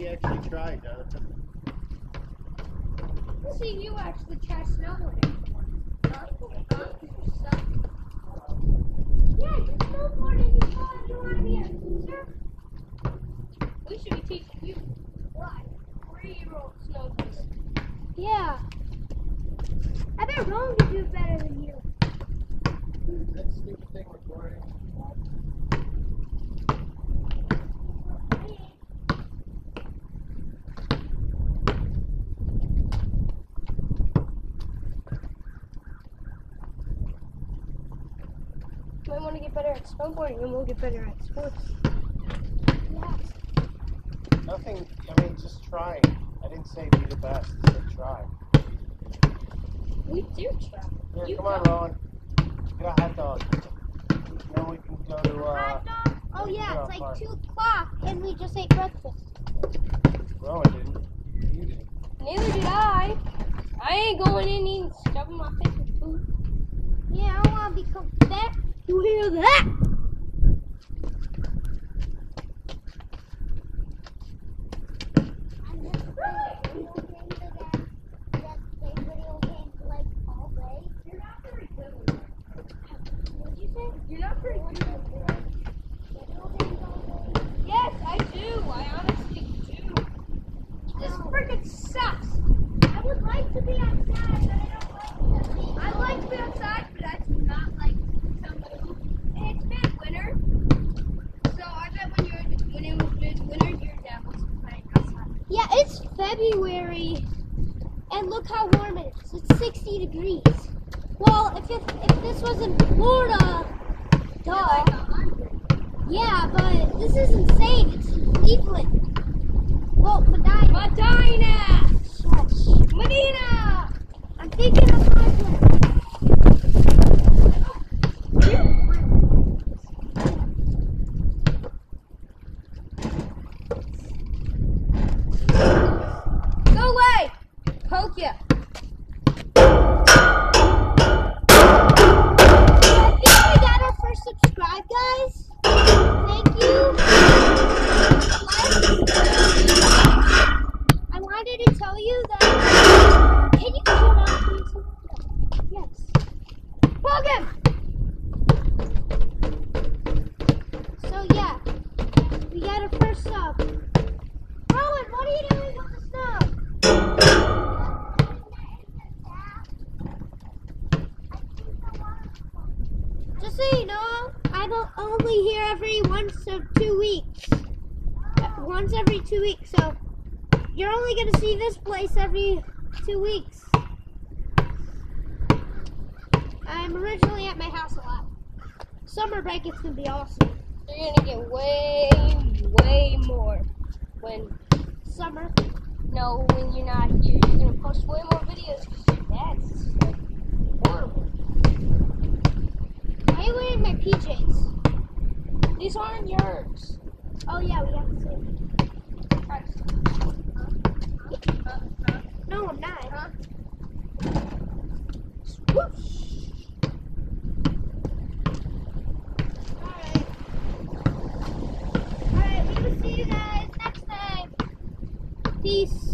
he actually tried, Jonathan. Let's see you actually try snowboarding. Huh? Huh? You suck. Yeah, you're snowboarding. You want, you want to be a loser? We should be teaching you why three-year-old snowboarders. Yeah. I bet Rowan could do better than you. That stupid thing recording. Better at snowboarding and we'll get better at sports. Yeah. Nothing, I mean, just try. I didn't say be the best, I said try. We do try. Here, You come on. Rowan. Get a hot dog. Then we can go to, uh, Hot dog? Oh yeah, it's like park. two o'clock and we just ate breakfast. Rowan didn't. You didn't. Neither did I. I ain't going in eating stuff in my face with food. Yeah, I wanna become fat. You hear that? You're not very good at Yes, I do. I honestly do. This freaking sucks. I would like to be outside, but I don't like to be. I like to be outside, but I do not like to move. And it's been winter. So I bet when you're when it was been winter, your dad was playing outside. Yeah, it's February, and look how warm it is. It's 60 degrees. Well, if if, if this was in Florida, duh. Yeah, but this is insane. It's Cleveland. Well, Medina. Medina! Shush. Medina! I'm thinking of Cleveland. Go away! Poke Just so you know, I'm only here every once or two weeks. Once every two weeks, so you're only gonna see this place every two weeks. I'm originally at my house a lot. Summer break, it's gonna be awesome. You're gonna get way, way more when Summer. no, when you're not here. You're gonna post way more videos dad's like horrible. Why are you wearing my PJs? These aren't yours. Oh yeah, we have to. Christ. No, I'm not. Huh? Alright. Alright, we will see you guys next time. Peace.